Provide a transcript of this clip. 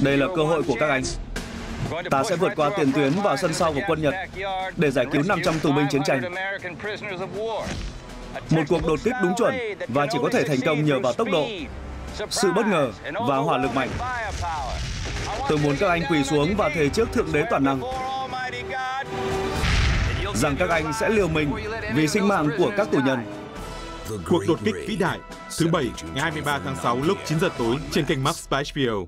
Đây là cơ hội của các anh. Ta sẽ vượt qua tiền tuyến và sân sau của quân Nhật để giải cứu 500 tù binh chiến tranh. Một cuộc đột kích đúng chuẩn và chỉ có thể thành công nhờ vào tốc độ, sự bất ngờ và hỏa lực mạnh. Tôi muốn các anh quỳ xuống và thề trước Thượng Đế Toàn Năng rằng các anh sẽ liều mình vì sinh mạng của các tù nhân. Cuộc đột kích vĩ đại thứ bảy ngày 23 tháng 6 lúc 9 giờ tối trên kênh Max Spashfield.